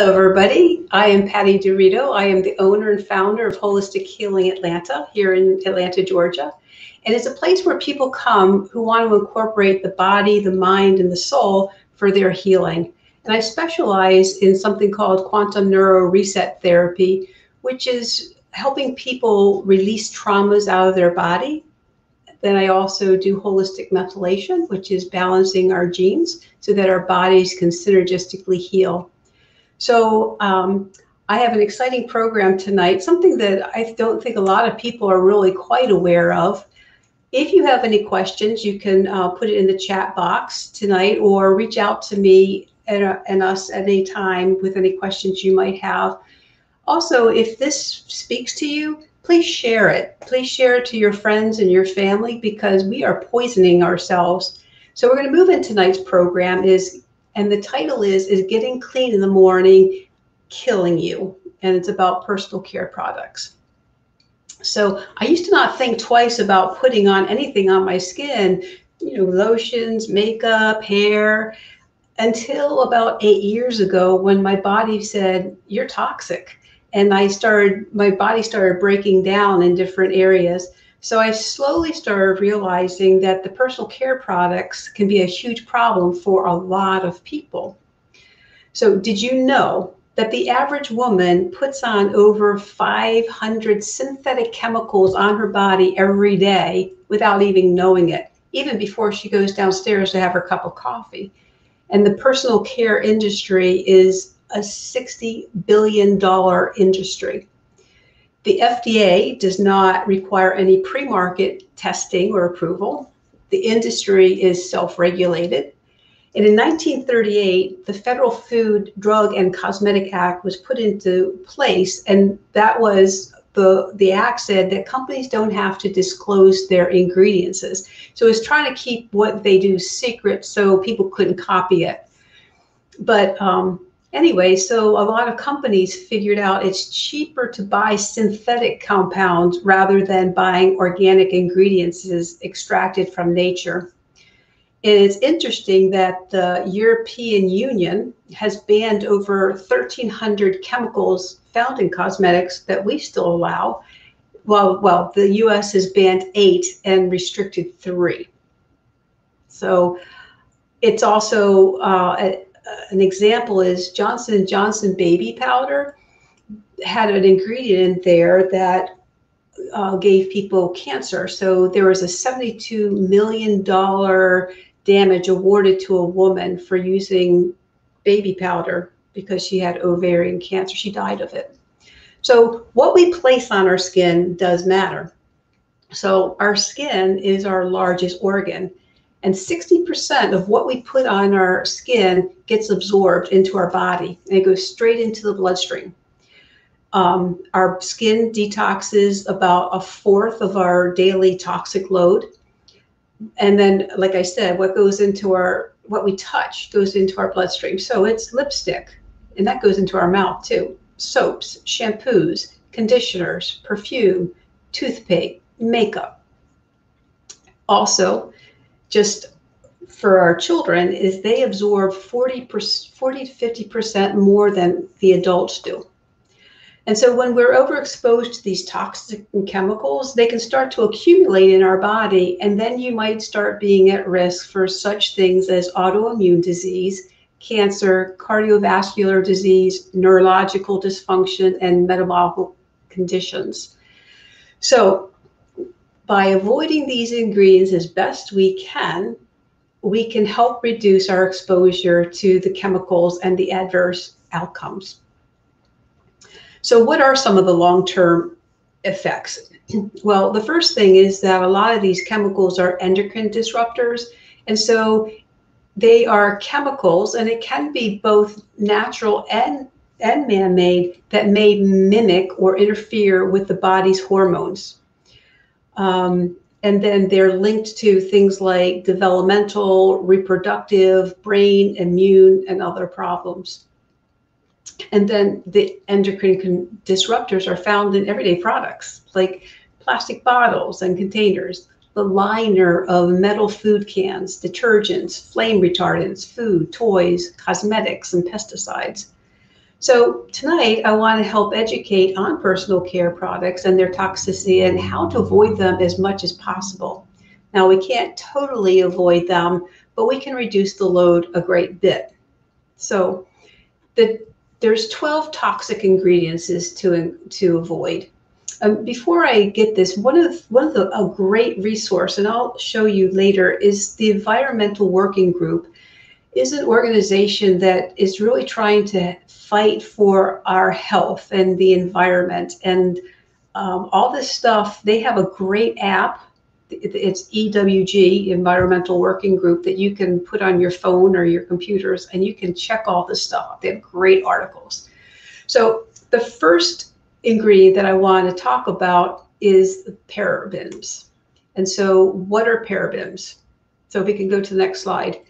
Hello, everybody. I am Patty Dorito. I am the owner and founder of Holistic Healing Atlanta here in Atlanta, Georgia. And it's a place where people come who want to incorporate the body, the mind, and the soul for their healing. And I specialize in something called quantum neuro reset therapy, which is helping people release traumas out of their body. Then I also do holistic methylation, which is balancing our genes so that our bodies can synergistically heal. So um, I have an exciting program tonight, something that I don't think a lot of people are really quite aware of. If you have any questions, you can uh, put it in the chat box tonight or reach out to me and, uh, and us at any time with any questions you might have. Also, if this speaks to you, please share it. Please share it to your friends and your family because we are poisoning ourselves. So we're going to move in tonight's program is and the title is is getting clean in the morning killing you. And it's about personal care products. So i used to not think twice about putting on anything on my skin you know lotions makeup hair until about eight years ago when my body said you're toxic. And i started my body started breaking down in different areas so I slowly started realizing that the personal care products can be a huge problem for a lot of people. So, did you know that the average woman puts on over 500 synthetic chemicals on her body every day without even knowing it, even before she goes downstairs to have her cup of coffee? And the personal care industry is a $60 billion industry. The FDA does not require any pre market testing or approval. The industry is self regulated. And in 1938, the Federal Food, Drug, and Cosmetic Act was put into place, and that was the the act said that companies don't have to disclose their ingredients. So it's trying to keep what they do secret so people couldn't copy it. But um, anyway, so a lot of companies figured out it's cheaper to buy synthetic compounds rather than buying organic ingredients extracted from nature. And it's interesting that the European Union has banned over 1,300 chemicals found in cosmetics that we still allow. Well, well, the U.S. has banned eight and restricted three. So it's also uh, an example is Johnson & Johnson baby powder had an ingredient in there that uh, gave people cancer. So there was a $72 million damage awarded to a woman for using baby powder because she had ovarian cancer. She died of it. So what we place on our skin does matter. So our skin is our largest organ. And 60% of what we put on our skin gets absorbed into our body and it goes straight into the bloodstream. Um, our skin detoxes about a fourth of our daily toxic load. And then, like I said, what goes into our, what we touch goes into our bloodstream. So it's lipstick, and that goes into our mouth too. Soaps, shampoos, conditioners, perfume, toothpaste, makeup. Also, just for our children is they absorb 40, 40 to 50% more than the adults do. And so when we're overexposed to these toxic chemicals, they can start to accumulate in our body. And then you might start being at risk for such things as autoimmune disease, cancer, cardiovascular disease, neurological dysfunction, and metabolic conditions. So by avoiding these ingredients as best we can, we can help reduce our exposure to the chemicals and the adverse outcomes. So, what are some of the long term effects? Well, the first thing is that a lot of these chemicals are endocrine disruptors. And so they are chemicals, and it can be both natural and, and man made, that may mimic or interfere with the body's hormones. Um, and then they're linked to things like developmental, reproductive, brain, immune, and other problems. And then the endocrine disruptors are found in everyday products like plastic bottles and containers, the liner of metal food cans, detergents, flame retardants, food, toys, cosmetics, and pesticides. So tonight I want to help educate on personal care products and their toxicity and how to avoid them as much as possible. Now we can't totally avoid them, but we can reduce the load a great bit. So the, there's 12 toxic ingredients to, to avoid. Um, before I get this, one of one of the a great resource, and I'll show you later, is the Environmental Working Group. Is an organization that is really trying to fight for our health and the environment and um, all this stuff. They have a great app. It's EWG, Environmental Working Group, that you can put on your phone or your computers, and you can check all this stuff. They have great articles. So the first ingredient that I want to talk about is parabens. And so what are parabens? So if we can go to the next slide.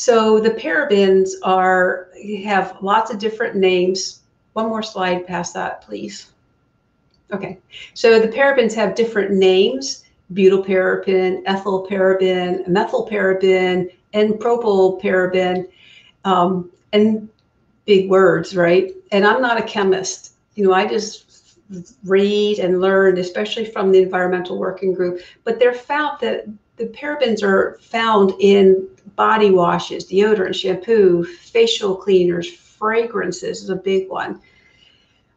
So the parabens are have lots of different names. One more slide past that, please. Okay, so the parabens have different names, butylparaben, ethylparaben, methylparaben, and propylparaben, um, and big words, right? And I'm not a chemist, you know, I just read and learn, especially from the environmental working group. But they're found that the parabens are found in body washes, deodorant, shampoo, facial cleaners, fragrances is a big one.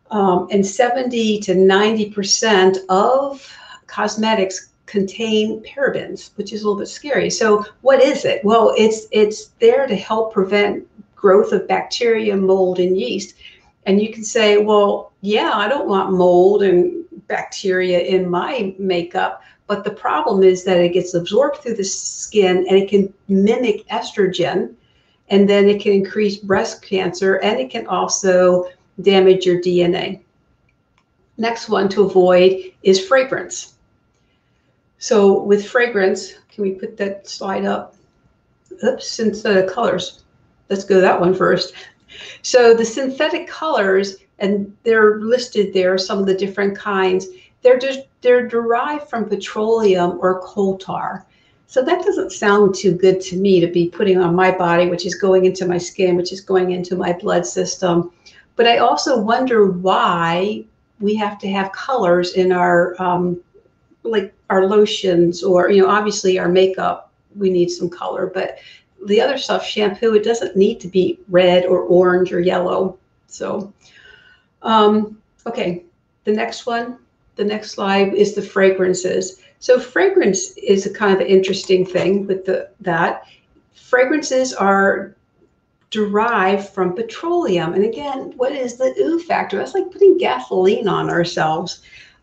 Um, and 70 to 90% of cosmetics contain parabens, which is a little bit scary. So what is it? Well, it's it's there to help prevent growth of bacteria, mold, and yeast. And you can say, well, yeah, I don't want mold and bacteria in my makeup. But the problem is that it gets absorbed through the skin and it can mimic estrogen. And then it can increase breast cancer and it can also damage your DNA. Next one to avoid is fragrance. So with fragrance, can we put that slide up? Oops, of colors. Let's go that one first. So the synthetic colors, and they're listed there, some of the different kinds, they're just they're derived from petroleum or coal tar. So that doesn't sound too good to me to be putting on my body, which is going into my skin, which is going into my blood system. But I also wonder why we have to have colors in our um, like our lotions or you know obviously our makeup we need some color but the other stuff, shampoo, it doesn't need to be red or orange or yellow. So, um, okay, the next one, the next slide is the fragrances. So fragrance is a kind of interesting thing with the that. Fragrances are derived from petroleum. And again, what is the ooh factor? That's like putting gasoline on ourselves.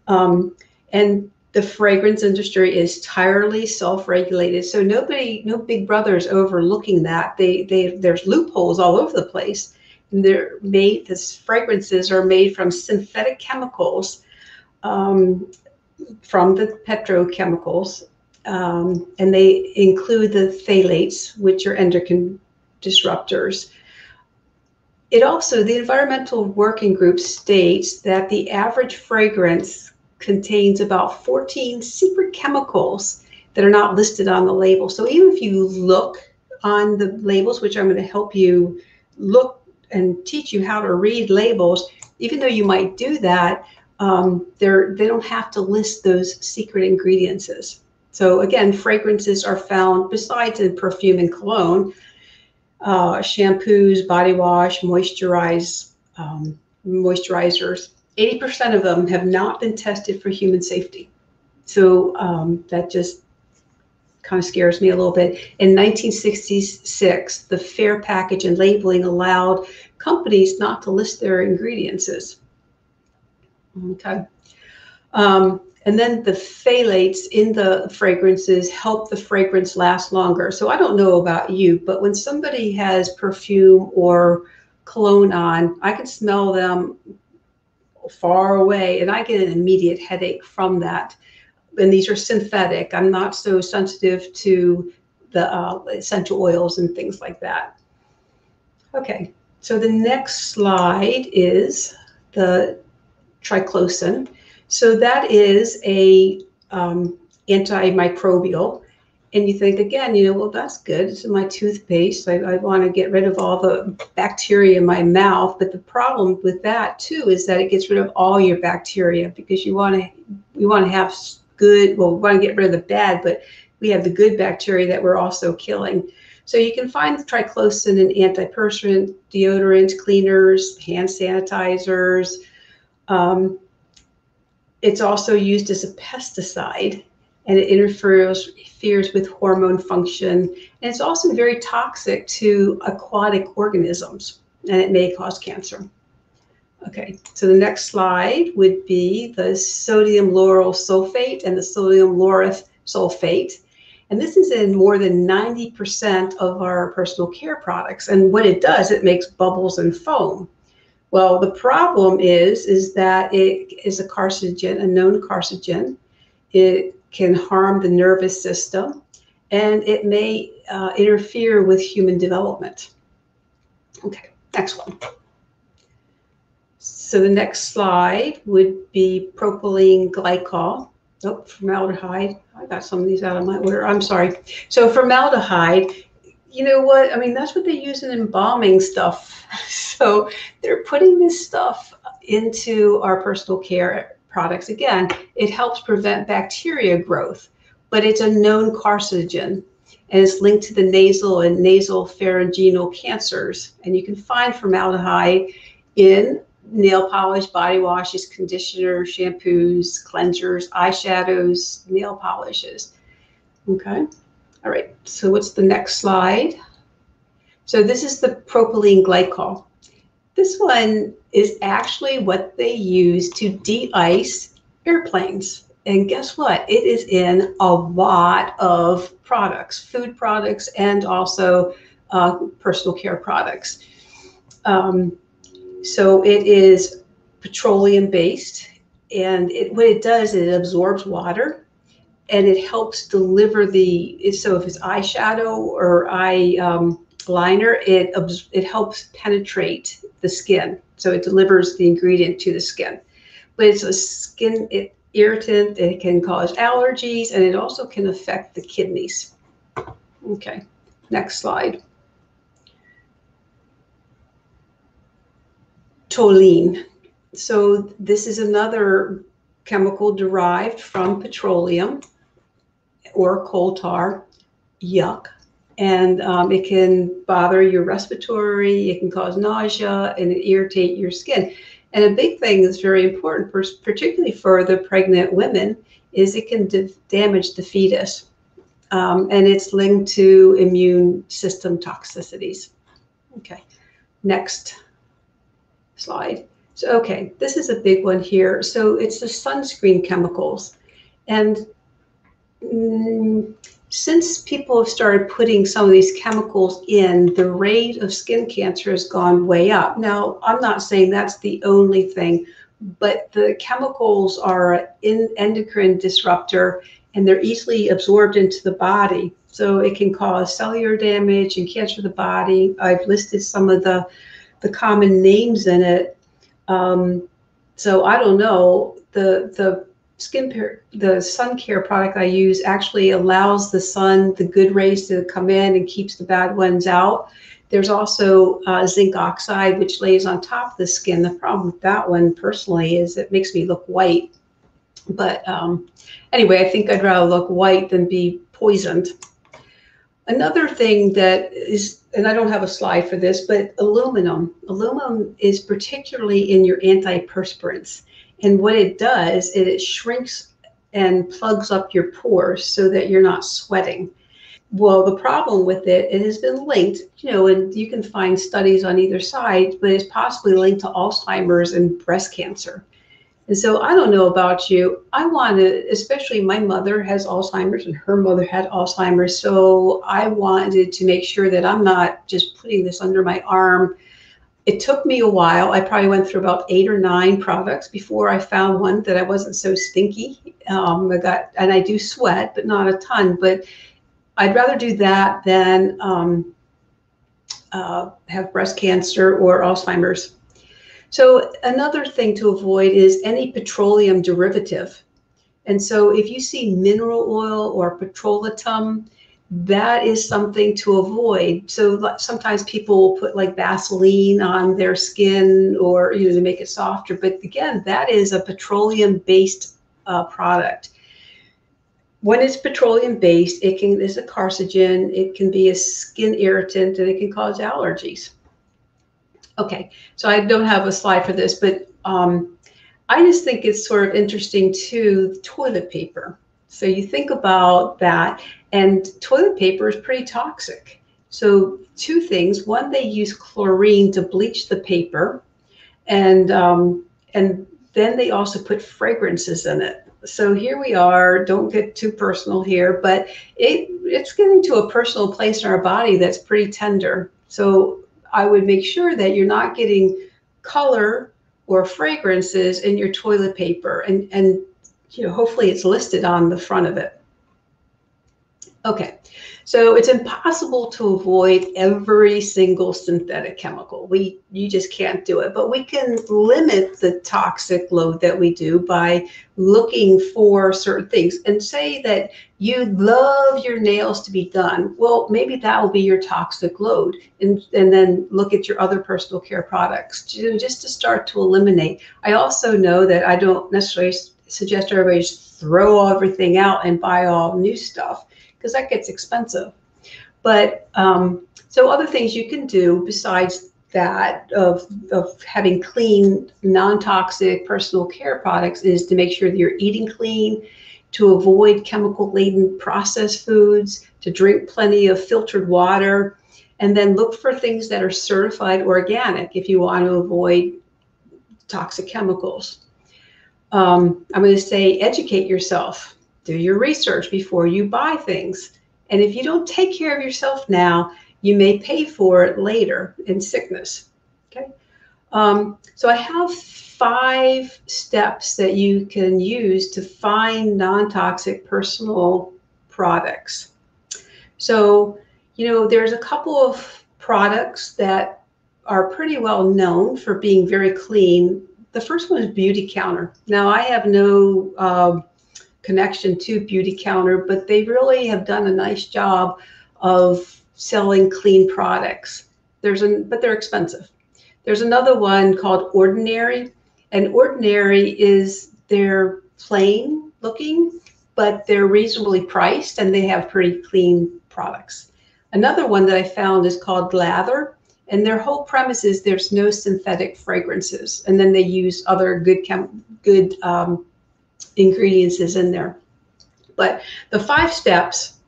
Um, and the fragrance industry is entirely self-regulated so nobody no big brothers overlooking that they they there's loopholes all over the place and they're made this fragrances are made from synthetic chemicals um, from the petrochemicals um, and they include the phthalates which are endocrine disruptors it also the environmental working group states that the average fragrance contains about 14 secret chemicals that are not listed on the label. So even if you look on the labels, which I'm going to help you look and teach you how to read labels, even though you might do that, um, they're, they don't have to list those secret ingredients. So again, fragrances are found besides in perfume and cologne, uh, shampoos, body wash, moisturize, um, moisturizers, 80% of them have not been tested for human safety. So um, that just kind of scares me a little bit. In 1966, the Fair Package and Labeling allowed companies not to list their ingredients. Okay. Um, and then the phthalates in the fragrances help the fragrance last longer. So I don't know about you, but when somebody has perfume or cologne on, I can smell them far away, and I get an immediate headache from that. And these are synthetic. I'm not so sensitive to the uh, essential oils and things like that. Okay, so the next slide is the triclosan. So that is a um, antimicrobial, And you think again, you know, well, that's good. It's in my toothpaste. I, I want to get rid of all the bacteria in my mouth. But the problem with that too is that it gets rid of all your bacteria because you want to we want to have good. Well, we want to get rid of the bad, but we have the good bacteria that we're also killing. So you can find triclosan in antiperspirant, deodorant, cleaners, hand sanitizers. Um, it's also used as a pesticide and it interferes, with hormone function. And it's also very toxic to aquatic organisms and it may cause cancer. Okay, so the next slide would be the sodium lauryl sulfate and the sodium laureth sulfate. And this is in more than 90% of our personal care products. And what it does, it makes bubbles and foam. Well, the problem is, is that it is a carcinogen, a known carcinogen. It can harm the nervous system and it may uh, interfere with human development. Okay, next one. So the next slide would be propylene glycol. Oh, formaldehyde. I got some of these out of my order. I'm sorry. So formaldehyde, you know what? I mean, that's what they use in embalming stuff. So they're putting this stuff into our personal care products. Again, it helps prevent bacteria growth, but it's a known carcinogen and it's linked to the nasal and nasal pharyngeal cancers. And you can find formaldehyde in nail polish, body washes, conditioner, shampoos, cleansers, eyeshadows, nail polishes. Okay. All right. So what's the next slide? So this is the propylene glycol. This one is actually what they use to de-ice airplanes. And guess what? It is in a lot of products, food products, and also uh, personal care products. Um, so it is petroleum based, and it, what it does is it absorbs water, and it helps deliver the. So if it's eyeshadow or eye um, liner, it it helps penetrate the skin, so it delivers the ingredient to the skin. But it's a skin irritant. It can cause allergies, and it also can affect the kidneys. Okay, next slide. toluene. So this is another chemical derived from petroleum or coal tar. Yuck. And um, it can bother your respiratory, it can cause nausea, and it irritate your skin. And a big thing that's very important, for, particularly for the pregnant women, is it can damage the fetus. Um, and it's linked to immune system toxicities. Okay, next slide. So, okay, this is a big one here. So it's the sunscreen chemicals. And mm, since people have started putting some of these chemicals in, the rate of skin cancer has gone way up. Now, I'm not saying that's the only thing, but the chemicals are an endocrine disruptor and they're easily absorbed into the body. So it can cause cellular damage and cancer of the body. I've listed some of the the common names in it. Um, so I don't know. The the skin care, the sun care product I use actually allows the sun, the good rays to come in and keeps the bad ones out. There's also uh, zinc oxide, which lays on top of the skin. The problem with that one personally is it makes me look white. But um, anyway, I think I'd rather look white than be poisoned. Another thing that is, and I don't have a slide for this, but aluminum. Aluminum is particularly in your antiperspirants. And what it does is it shrinks and plugs up your pores so that you're not sweating. Well, the problem with it, it has been linked, you know, and you can find studies on either side, but it's possibly linked to Alzheimer's and breast cancer. And so I don't know about you. I want to, especially my mother has Alzheimer's and her mother had Alzheimer's. So I wanted to make sure that I'm not just putting this under my arm. It took me a while. I probably went through about eight or nine products before I found one that I wasn't so stinky. Um, I got, and I do sweat, but not a ton. But I'd rather do that than um, uh, have breast cancer or Alzheimer's. So another thing to avoid is any petroleum derivative. And so if you see mineral oil or petrolatum, that is something to avoid. So sometimes people will put like Vaseline on their skin or you know to make it softer. But again, that is a petroleum-based uh, product. When it's petroleum-based, it can is a carcinogen. It can be a skin irritant, and it can cause allergies. Okay, so I don't have a slide for this, but um, I just think it's sort of interesting too. Toilet paper. So you think about that, and toilet paper is pretty toxic. So two things: one, they use chlorine to bleach the paper, and um, and then they also put fragrances in it. So here we are. Don't get too personal here, but it it's getting to a personal place in our body that's pretty tender. So I would make sure that you're not getting color or fragrances in your toilet paper and and you know hopefully it's listed on the front of it okay so it's impossible to avoid every single synthetic chemical. We you just can't do it, but we can limit the toxic load that we do by looking for certain things. And say that you love your nails to be done. Well, maybe that will be your toxic load. And and then look at your other personal care products to, just to start to eliminate. I also know that I don't necessarily suggest everybody just throw everything out and buy all new stuff because that gets expensive. But um, so other things you can do besides that of, of having clean, non-toxic personal care products is to make sure that you're eating clean, to avoid chemical-laden processed foods, to drink plenty of filtered water, and then look for things that are certified organic if you want to avoid toxic chemicals. Um, I'm going to say educate yourself do your research before you buy things. And if you don't take care of yourself now, you may pay for it later in sickness. Okay. Um, so I have five steps that you can use to find non-toxic personal products. So, you know, there's a couple of products that are pretty well known for being very clean. The first one is Beautycounter. Now, I have no uh, connection to Beautycounter, but they really have done a nice job of selling clean products. There's an, but they're expensive. There's another one called Ordinary, and Ordinary is they're plain looking, but they're reasonably priced and they have pretty clean products. Another one that I found is called Lather, and their whole premise is there's no synthetic fragrances, and then they use other good chem good um, ingredients is in there. But the five steps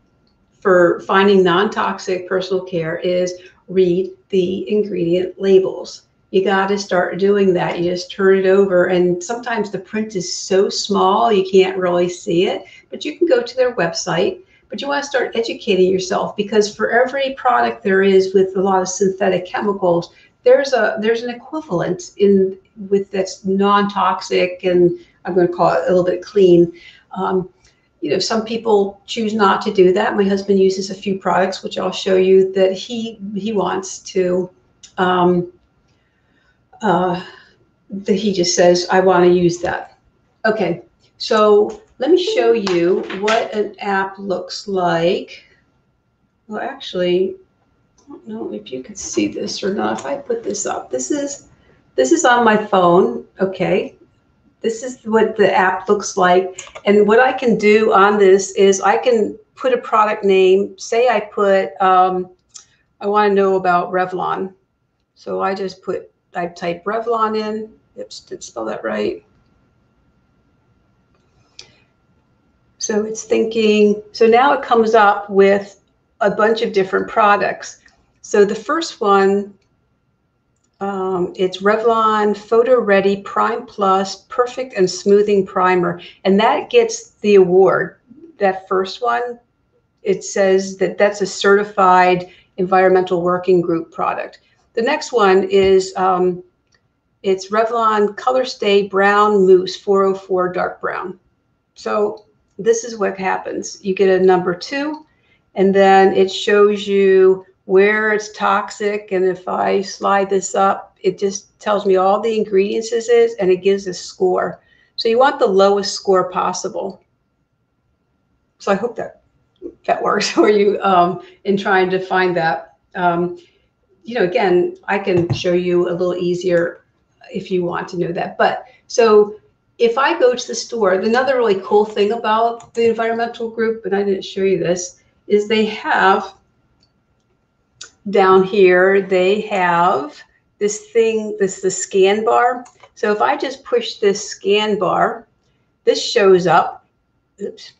for finding non-toxic personal care is read the ingredient labels. You got to start doing that. You just turn it over and sometimes the print is so small you can't really see it, but you can go to their website but you want to start educating yourself because for every product there is with a lot of synthetic chemicals there's a there's an equivalent in with that's non-toxic and I'm going to call it a little bit clean. Um, you know, some people choose not to do that. My husband uses a few products, which I'll show you that he he wants to. Um, uh, that he just says, I want to use that. Okay, so let me show you what an app looks like. Well, actually, I don't know if you can see this or not. If I put this up, this is this is on my phone. Okay, this is what the app looks like. And what I can do on this is I can put a product name. Say I put, um, I want to know about Revlon. So I just put, I type Revlon in. Oops, did spell that right? So it's thinking, so now it comes up with a bunch of different products. So the first one um, it's Revlon Photo Ready Prime Plus Perfect and Smoothing Primer. And that gets the award. That first one, it says that that's a certified environmental working group product. The next one is um, it's Revlon Color Stay Brown Mousse 404 Dark Brown. So this is what happens. You get a number two, and then it shows you where it's toxic. And if I slide this up, it just tells me all the ingredients is, and it gives a score. So you want the lowest score possible. So I hope that that works for you um, in trying to find that. Um, you know, again, I can show you a little easier if you want to know that. But so if I go to the store, another really cool thing about the environmental group, and I didn't show you this, is they have down here, they have this thing, this the scan bar. So if I just push this scan bar, this shows up. Oops.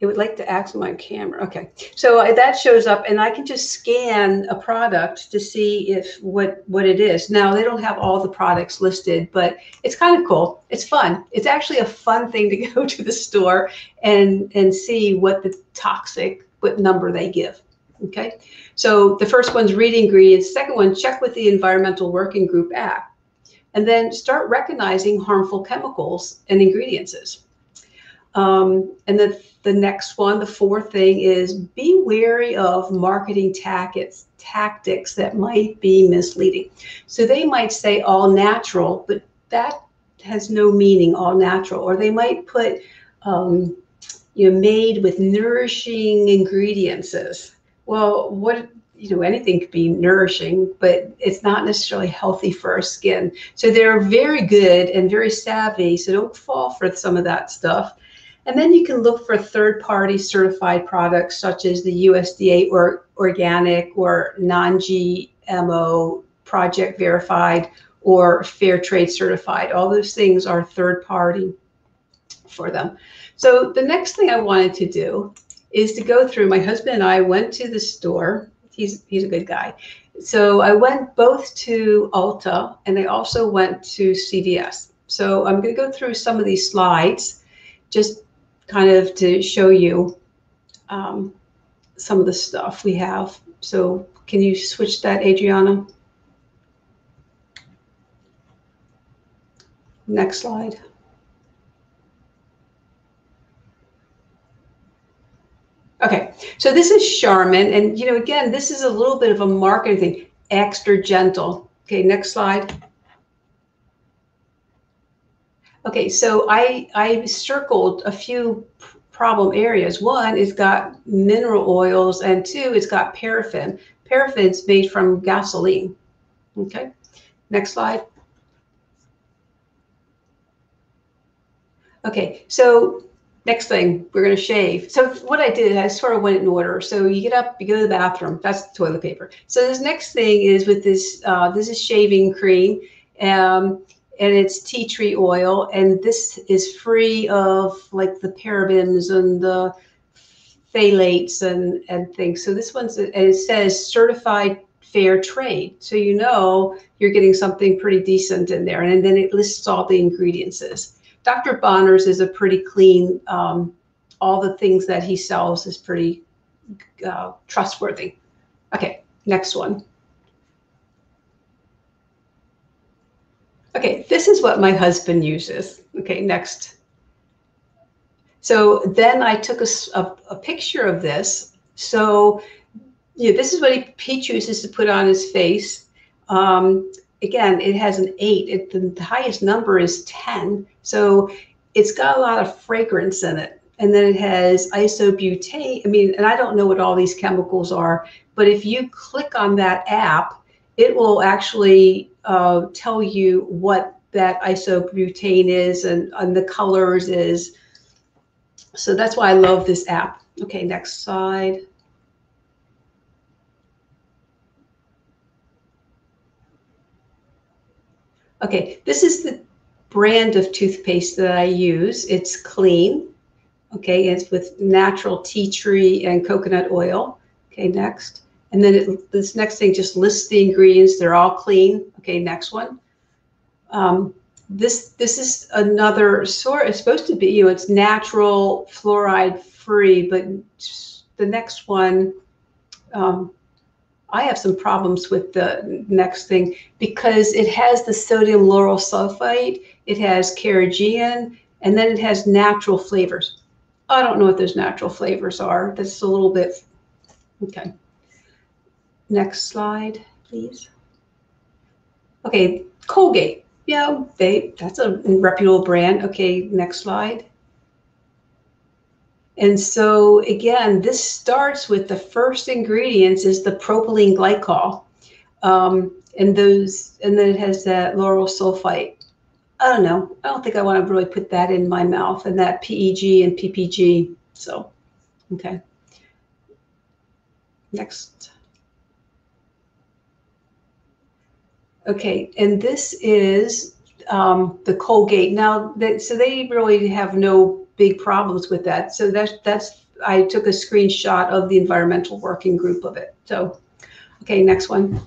It would like to access my camera. Okay. So uh, that shows up and I can just scan a product to see if what, what it is. Now they don't have all the products listed, but it's kind of cool. It's fun. It's actually a fun thing to go to the store and, and see what the toxic, what number they give. Okay. So the first one's read ingredients. Second one, check with the Environmental Working Group Act. And then start recognizing harmful chemicals and ingredients. Um, and the, the next one, the fourth thing is be wary of marketing tactics, tactics that might be misleading. So they might say all natural, but that has no meaning, all natural. Or they might put, um, you know, made with nourishing ingredients well, what you know, anything could be nourishing, but it's not necessarily healthy for our skin. So they're very good and very savvy. So don't fall for some of that stuff. And then you can look for third-party certified products such as the USDA or organic or non-GMO project verified or fair trade certified. All those things are third party for them. So the next thing I wanted to do is to go through. My husband and I went to the store. He's he's a good guy. So I went both to Ulta and I also went to CVS. So I'm going to go through some of these slides, just kind of to show you um, some of the stuff we have. So can you switch that, Adriana? Next slide. Okay, so this is Charmin, and you know, again, this is a little bit of a marketing thing. Extra gentle. Okay, next slide. Okay, so I I circled a few problem areas. One, it's got mineral oils, and two, it's got paraffin. Paraffin's made from gasoline. Okay, next slide. Okay, so Next thing, we're to shave. So what I did, I sort of went in order. So you get up, you go to the bathroom. That's the toilet paper. So this next thing is with this, uh, this is shaving cream. Um, and it's tea tree oil. And this is free of like the parabens and the phthalates and, and things. So this one's, and it says certified fair trade. So you know you're getting something pretty decent in there. And then it lists all the ingredients. Dr. Bronner's is a pretty clean, um, all the things that he sells is pretty uh, trustworthy. Okay, next one. Okay, this is what my husband uses. Okay, next. So then I took a, a, a picture of this. So yeah, this is what he, he chooses to put on his face. Um, again, it has an eight. It, the, the highest number is 10. So it's got a lot of fragrance in it. And then it has isobutane. I mean, and I don't know what all these chemicals are, but if you click on that app, it will actually uh, tell you what that isobutane is and, and the colors is. So that's why I love this app. Okay, next slide. Okay, this is the brand of toothpaste that I use. It's clean. Okay, it's with natural tea tree and coconut oil. Okay, next. And then it, this next thing just lists the ingredients. They're all clean. Okay, next one. Um, this this is another sort. It's supposed to be you know it's natural, fluoride free, but the next one um, I have some problems with the next thing because it has the sodium lauryl sulfate, it has carrageenan, and then it has natural flavors. I don't know what those natural flavors are. That's a little bit, okay. Next slide, please. Okay, Colgate. Yeah, they that's a reputable brand. Okay, next slide. And so again, this starts with the first ingredients is the propylene glycol. Um, and those, and then it has that lauryl sulfite. I don't know. I don't think I want to really put that in my mouth and that PEG and PPG. So, okay. Next. Okay, and this is um, the Colgate. Now, they, so they really have no big problems with that. So that's that's I took a screenshot of the environmental working group of it. So, okay, next one.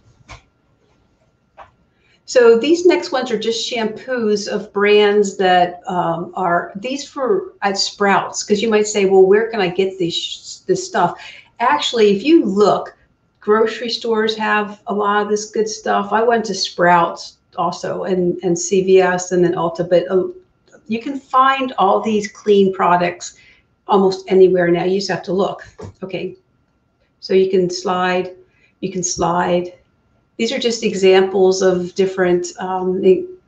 So these next ones are just shampoos of brands that um, are these for at Sprouts because you might say, well, where can I get these this stuff? Actually, if you look, grocery stores have a lot of this good stuff. I went to Sprouts also and and CVS and then Ulta, but uh, you can find all these clean products almost anywhere now. You just have to look. Okay, so you can slide, you can slide these are just examples of different um,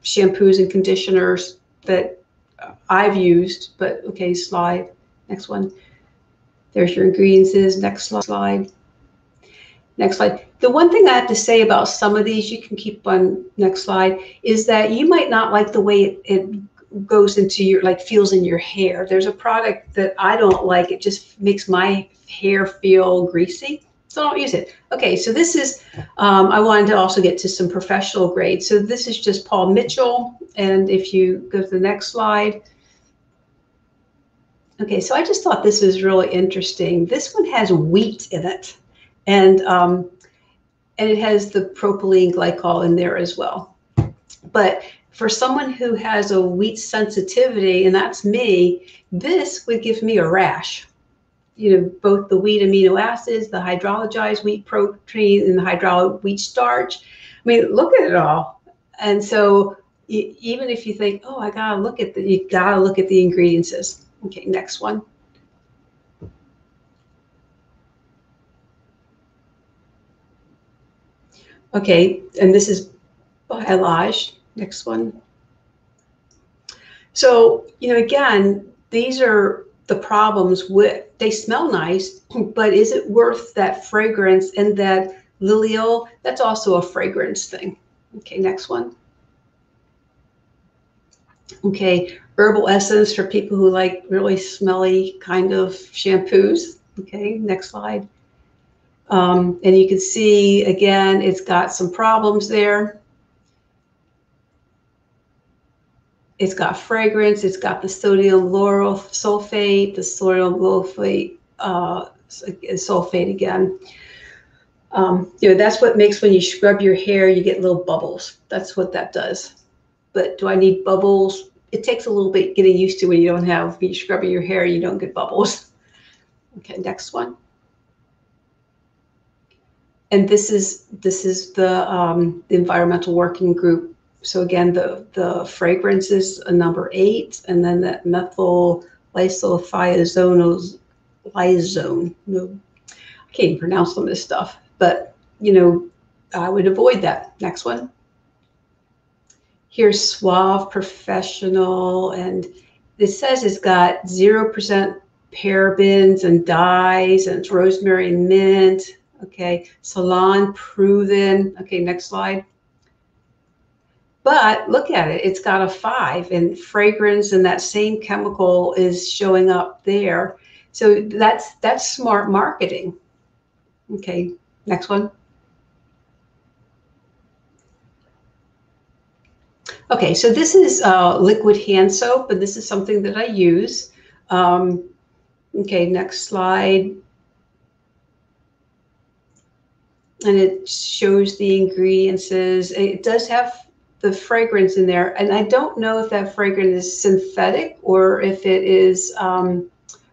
shampoos and conditioners that I've used, but okay, slide, next one. There's your ingredients, next slide. Next slide. The one thing I have to say about some of these, you can keep on next slide, is that you might not like the way it, it goes into your, like feels in your hair. There's a product that I don't like. It just makes my hair feel greasy so I don't use it. Okay, so this is, um, I wanted to also get to some professional grades. So this is just Paul Mitchell. And if you go to the next slide. Okay, so I just thought this was really interesting. This one has wheat in it. And, um, and it has the propylene glycol in there as well. But for someone who has a wheat sensitivity, and that's me, this would give me a rash you know, both the wheat amino acids, the hydrolyzed wheat protein, and the hydrolyzed wheat starch. I mean, look at it all. And so even if you think, oh, I gotta look at the, you gotta look at the ingredients. Okay, next one. Okay, and this is Biolage. Next one. So, you know, again, these are the problems with they smell nice, but is it worth that fragrance and that lilial? That's also a fragrance thing. Okay, next one. Okay, herbal essence for people who like really smelly kind of shampoos. Okay, next slide. Um, and you can see again, it's got some problems there. It's got fragrance. It's got the sodium lauryl sulfate, the sodium sulfate, uh, sulfate again. Um, you know, that's what makes when you scrub your hair, you get little bubbles. That's what that does. But do I need bubbles? It takes a little bit getting used to when you don't have, when you scrubbing your hair, you don't get bubbles. Okay, next one. And this is this is the, um, environmental working group so again, the, the fragrance is a number eight, and then that methyl lysothiazone, lysone. No, I can't even pronounce some of this stuff, but you know, I would avoid that. Next one. Here's Suave Professional, and it says it's got 0% parabens and dyes, and it's rosemary and mint. Okay, salon proven. Okay, next slide. But look at it, it's got a five and fragrance and that same chemical is showing up there. So that's that's smart marketing. Okay, next one. Okay, so this is uh, liquid hand soap, and this is something that I use. Um, okay, next slide. And it shows the ingredients. It does have the fragrance in there. And I don't know if that fragrance is synthetic or if it is um,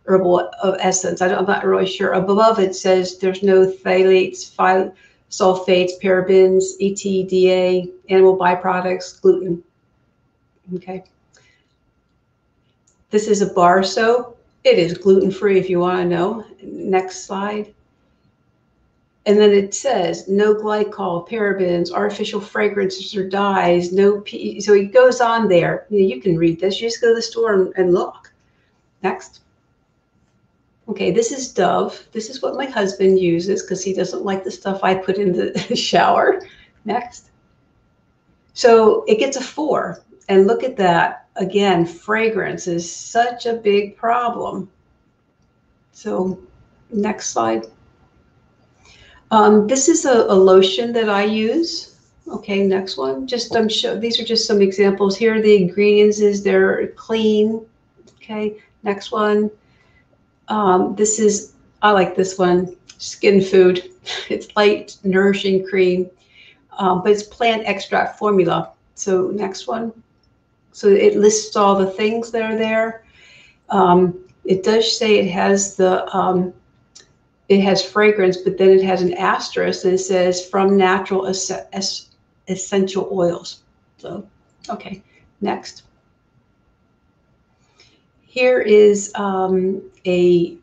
herbal of essence. I am not really sure. Above it says there's no phthalates, sulfates, parabens, ETDA, animal byproducts, gluten. Okay. This is a bar soap. It is gluten-free if you want to know. Next slide. And then it says no glycol, parabens, artificial fragrances or dyes, no P. So it goes on there. You, know, you can read this. You just go to the store and, and look. Next. Okay, this is Dove. This is what my husband uses because he doesn't like the stuff I put in the shower. Next. So it gets a four. And look at that. Again, fragrance is such a big problem. So next slide. Um, this is a, a, lotion that I use. Okay, next one. Just I'm sure these are just some examples. Here are the ingredients is they're clean. Okay, next one. Um, this is, I like this one, skin food. It's light, nourishing cream, um, but it's plant extract formula. So next one. So it lists all the things that are there. Um, it does say it has the, um, it has fragrance, but then it has an asterisk and it says from natural es es essential oils. So, okay, next. Here is um, a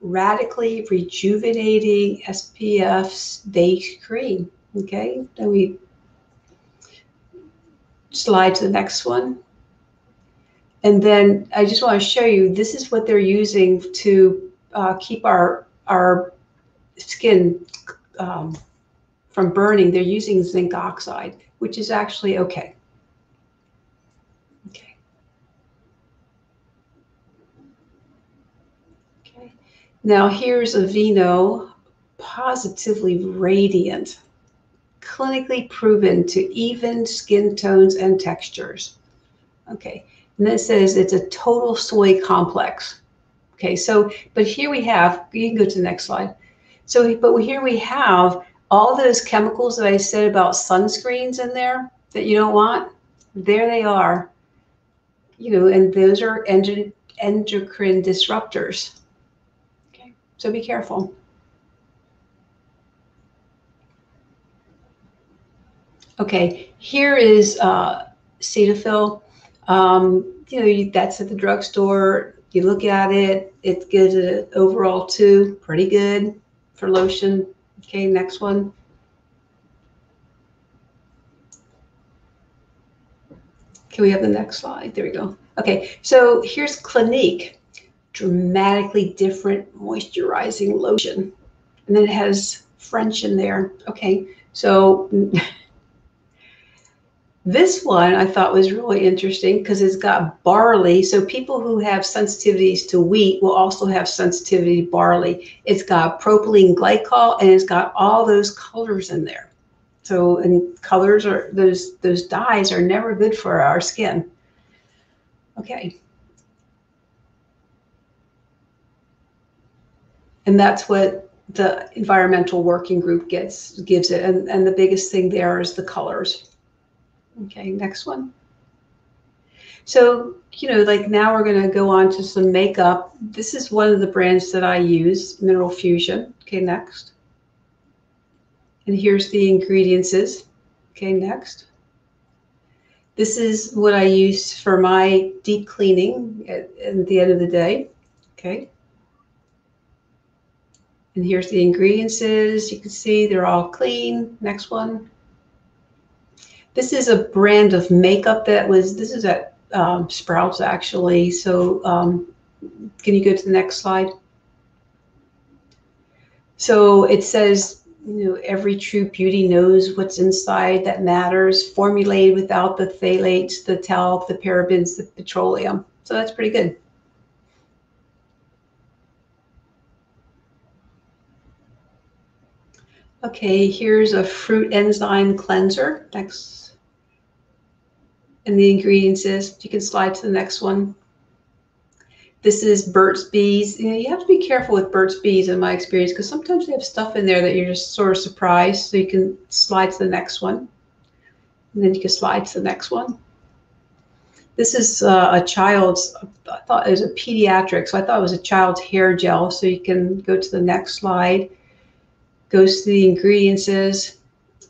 radically rejuvenating SPF day cream. Okay, then we slide to the next one. And then I just want to show you, this is what they're using to uh, keep our, our skin um, from burning. They're using zinc oxide, which is actually okay. Okay. Okay. Now here's Aveeno positively radiant, clinically proven to even skin tones and textures. Okay, and then it says it's a total soy complex. Okay, so, but here we have, you can go to the next slide. So, but here we have all those chemicals that I said about sunscreens in there that you don't want. There they are. You know, and those are endocrine disruptors. Okay, so be careful. Okay, here is uh, Cetaphil. Um, you know, that's at the drugstore. You look at it, it gives it overall two, pretty good for lotion. Okay, next one. Can we have the next slide? There we go. Okay, so here's Clinique dramatically different moisturizing lotion. And then it has French in there. Okay, so this one I thought was really interesting because it's got barley. So people who have sensitivities to wheat will also have sensitivity to barley. It's got propylene glycol and it's got all those colors in there. So and colors are those those dyes are never good for our skin. Okay. and that's what the environmental working group gets gives it and, and the biggest thing there is the colors okay next one. So you know like now we're going to go on to some makeup. This is one of the brands that i use mineral fusion. Okay next. And here's the ingredients okay next. This is what i use for my deep cleaning at, at the end of the day. Okay. And here's the ingredients. You can see they're all clean. Next one. This is a brand of makeup that was, this is at um, Sprouts actually. So um, can you go to the next slide? So it says, you know, every true beauty knows what's inside that matters, formulated without the phthalates, the talc, the parabens, the petroleum. So that's pretty good. Okay, here's a fruit enzyme cleanser. Next. And the ingredients is, you can slide to the next one. This is Burt's Bees. You, know, you have to be careful with Burt's Bees in my experience because sometimes they have stuff in there that you're just sort of surprised. So you can slide to the next one. And then you can slide to the next one. This is uh, a child's, I thought it was a pediatric, so I thought it was a child's hair gel. So you can go to the next slide goes to the ingredients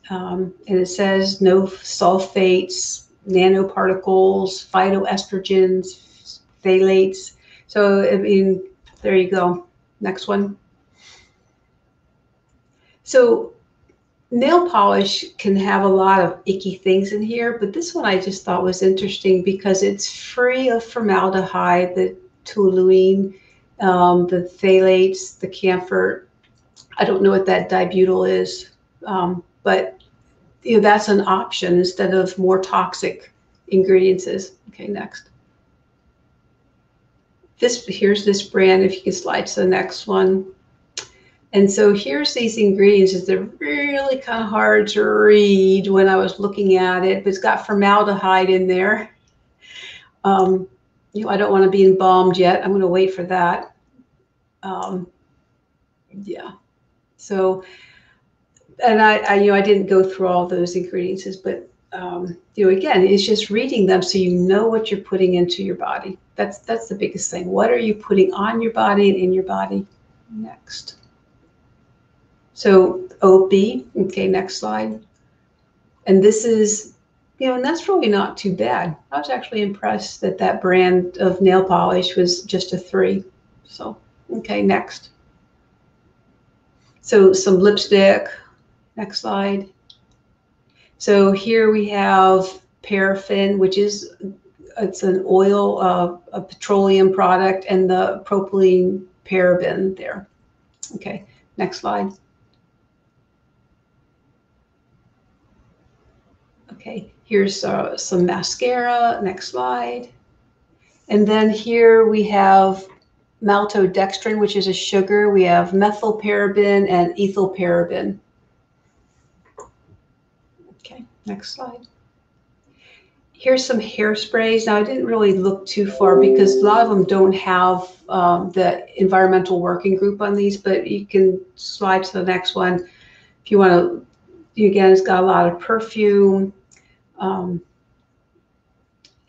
um, and it says no sulfates, nanoparticles, phytoestrogens, phthalates. So, I mean, there you go. Next one. So nail polish can have a lot of icky things in here, but this one I just thought was interesting because it's free of formaldehyde, the toluene, um, the phthalates, the camphor. I don't know what that dibutyl is, um, but you know that's an option instead of more toxic ingredients. Okay, next. This here's this brand. If you can slide to the next one. And so here's these ingredients. They're really kind of hard to read when I was looking at it, but it's got formaldehyde in there. Um, you know, I don't want to be embalmed yet. I'm going to wait for that. Um, yeah. So, and I, I, you know, I didn't go through all those ingredients, but um, you know, again, it's just reading them so you know what you're putting into your body. That's that's the biggest thing. What are you putting on your body and in your body? Next. So OB, okay, next slide. And this is you know, and that's really not too bad. I was actually impressed that that brand of nail polish was just a three. So, okay, next. So some lipstick. Next slide. So here we have paraffin, which is it's an oil, uh, a petroleum product, and the propylene paraben there. Okay, next slide. Okay, here's uh, some mascara. Next slide. And then here we have maltodextrin, which is a sugar. We have methylparaben and ethylparaben. Okay, next slide. Here's some hairsprays. Now, I didn't really look too far because a lot of them don't have um, the environmental working group on these, but you can slide to the next one if you want to. Again, it's got a lot of perfume, um,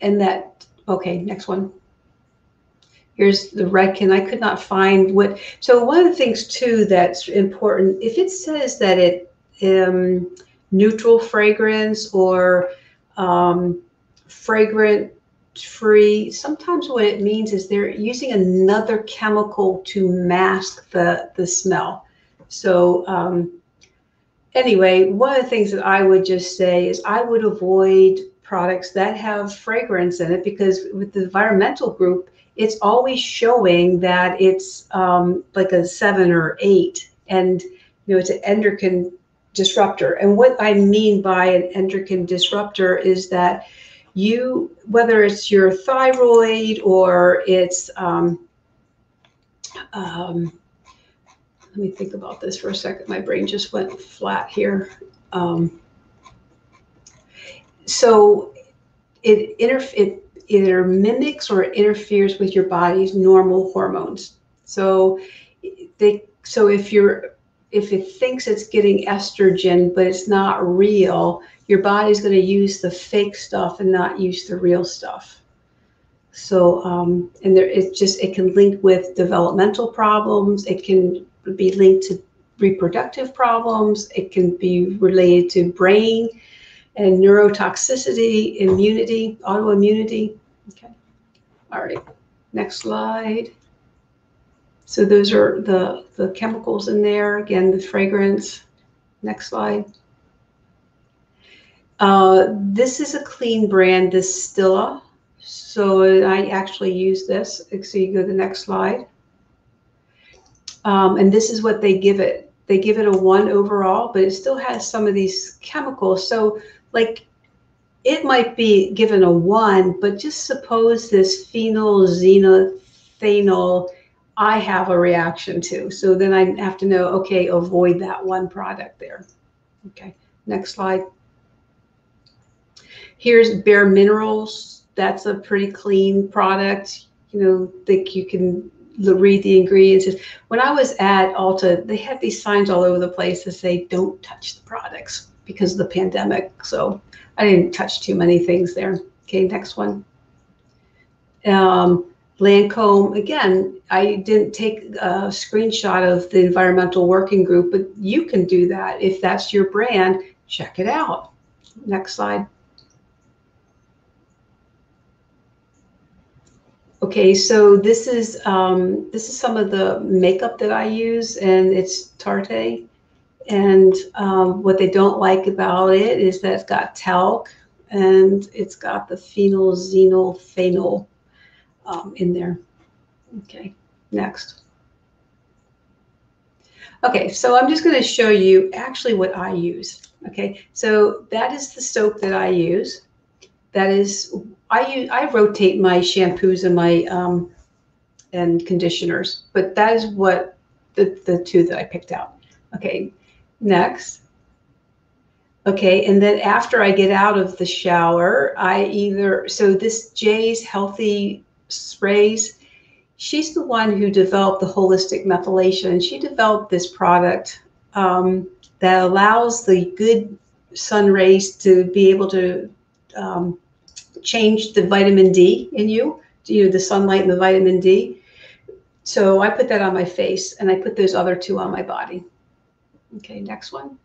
and that, okay, next one. Here's the Redken. I could not find what, so one of the things too that's important, if it says that it um, neutral fragrance or um, fragrant free, sometimes what it means is they're using another chemical to mask the, the smell. So um, anyway, one of the things that I would just say is I would avoid products that have fragrance in it because with the environmental group, it's always showing that it's um, like a seven or eight, and you know it's an endocrine disruptor. And what I mean by an endocrine disruptor is that you, whether it's your thyroid or it's um, um, let me think about this for a second. My brain just went flat here. Um, so it, interf- it either mimics or interferes with your body's normal hormones. So they so if you're if it thinks it's getting estrogen but it's not real, your body's going to use the fake stuff and not use the real stuff. So um, and there it just it can link with developmental problems. It can be linked to reproductive problems. It can be related to brain and neurotoxicity, immunity, autoimmunity. Okay. All right. Next slide. So those are the, the chemicals in there. Again, the fragrance. Next slide. Uh, this is a clean brand, Distilla. So I actually use this. So you go to the next slide. Um, and this is what they give it. They give it a one overall, but it still has some of these chemicals. So, like, it might be given a one, but just suppose this phenyl xenophenol I have a reaction to. So then I have to know, okay, avoid that one product there. Okay, next slide. Here's Bare Minerals. That's a pretty clean product. You know, think you can read the ingredients. When I was at Ulta, they had these signs all over the place that say, don't touch the products because of the pandemic. So I didn't touch too many things there. Okay, next one. Um, Lancome, again, I didn't take a screenshot of the environmental working group, but you can do that. If that's your brand, check it out. Next slide. Okay, so this is um, this is some of the makeup that I use, and it's Tarte. And um, what they don't like about it is that it's got talc and it's got the phenyl xenophenol um, in there. Okay, Next. Okay, so I'm just going to show you actually what I use. Okay, so that is the soap that I use. That is, I use, I rotate my shampoos and my um, and conditioners, but that is what the, the two that I picked out. Okay, next. Okay, and then after I get out of the shower, I either, so this Jay's Healthy Sprays, she's the one who developed the holistic methylation. And she developed this product um, that allows the good sun rays to be able to um, change the vitamin D in you, you know, the sunlight and the vitamin D. So I put that on my face and I put those other two on my body. Okay, next one.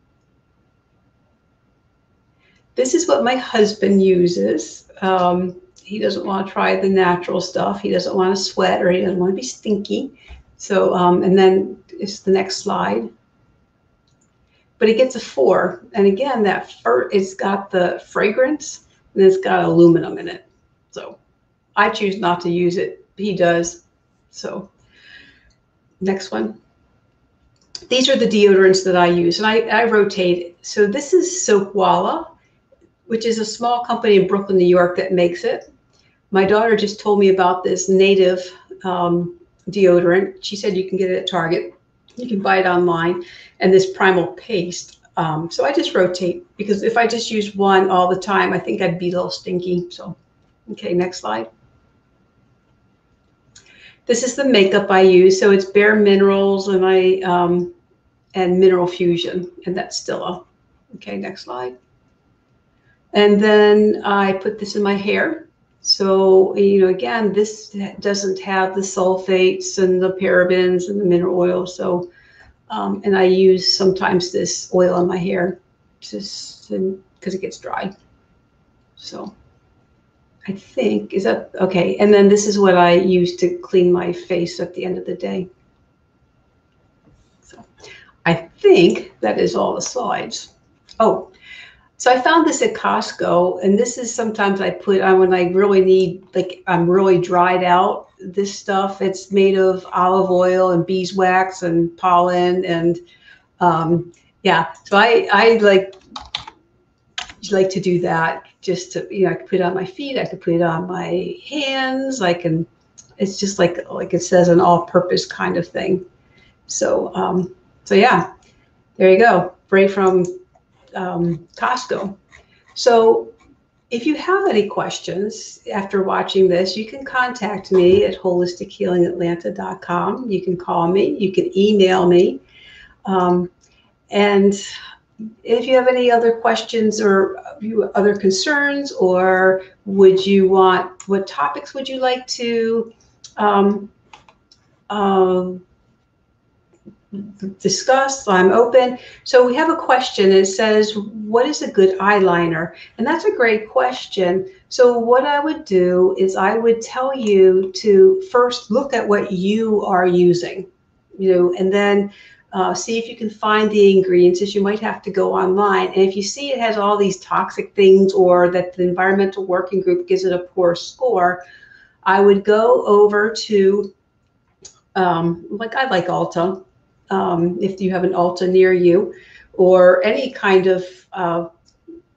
This is what my husband uses. Um, he doesn't want to try the natural stuff. He doesn't want to sweat or he doesn't want to be stinky. So, um, and then it's the next slide. But it gets a four. And again, that fur, it's got the fragrance and it's got aluminum in it. So I choose not to use it. He does. So next one. These are the deodorants that I use and I, I rotate. So this is Soapwalla, which is a small company in Brooklyn, New York that makes it. My daughter just told me about this native um, deodorant. She said you can get it at Target. You can buy it online. And this primal paste. Um, so I just rotate because if I just use one all the time, I think I'd be a little stinky. So, okay, next slide. This is the makeup I use. So it's Bare Minerals and I um, and Mineral Fusion, and that's Stila. Okay, next slide. And then I put this in my hair. So, you know, again, this doesn't have the sulfates and the parabens and the mineral oil. So, um, and I use sometimes this oil on my hair just because it gets dry. So I think, is that okay? And then this is what I use to clean my face at the end of the day. So I think that is all the slides. Oh, so I found this at Costco, and this is sometimes I put on when I really need, like, I'm really dried out. This stuff, it's made of olive oil and beeswax and pollen, and um, yeah. So I, I like like to do that just to, you know, I could put it on my feet, I could put it on my hands, I can. It's just like like it says, an all-purpose kind of thing. So um, so yeah, there you go. Spray from um, Costco. So if you have any questions after watching this, you can contact me at holistichealingatlanta.com. You can call me, you can email me. Um, and if you have any other questions or other concerns, or would you want, what topics would you like to um, um, discuss. I'm open. So we have a question. It says, what is a good eyeliner? And that's a great question. So what I would do is I would tell you to first look at what you are using, you know, and then uh, see if you can find the ingredients as you might have to go online. And if you see it has all these toxic things or that the environmental working group gives it a poor score, I would go over to, um, like I like Ulta, um, if you have an Ulta near you, or any kind of uh,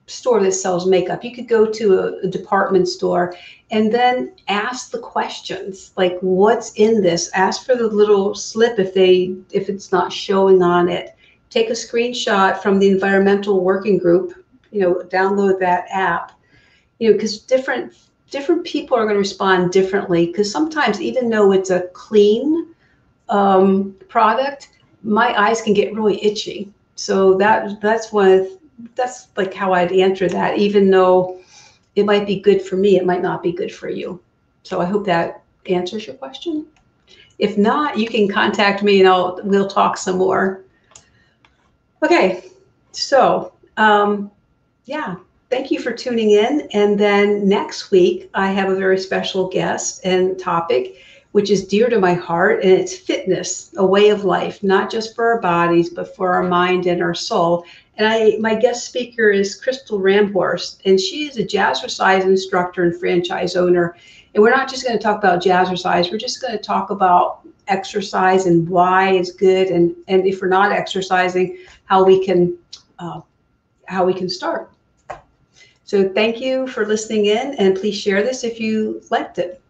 store that sells makeup. You could go to a, a, department store and then ask the questions like what's in this ask for the little slip if they if it's not showing on it take a screenshot from the environmental working group you know download that app you know because different different people are going to respond differently because sometimes even though it's a clean um, product my eyes can get really itchy. So that that's one that's like how I'd answer that, even though it might be good for me, it might not be good for you. So I hope that answers your question. If not, you can contact me and I'll we'll talk some more. Okay, so um, yeah, thank you for tuning in. And then next week I have a very special guest and topic which is dear to my heart, and it's fitness, a way of life, not just for our bodies, but for our mind and our soul. And I, my guest speaker is Crystal Ramhorst, and she is a jazzercise instructor and franchise owner. And we're not just going to talk about jazzercise, we're just going to talk about exercise and why it's good, and, and if we're not exercising, how we can uh, how we can start. So thank you for listening in, and please share this if you liked it.